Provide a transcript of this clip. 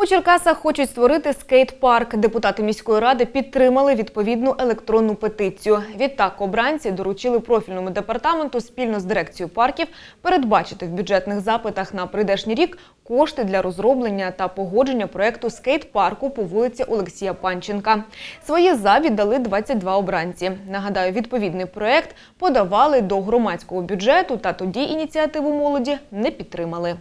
У Черкасах хочуть створити скейт-парк. Депутати міської ради підтримали відповідну електронну петицію. Відтак обранці доручили профільному департаменту спільно з дирекцією парків передбачити в бюджетних запитах на прийдешній рік кошти для розроблення та погодження проєкту скейт-парку по вулиці Олексія Панченка. Свої за віддали 22 обранці. Нагадаю, відповідний проєкт подавали до громадського бюджету, та тоді ініціативу молоді не підтримали.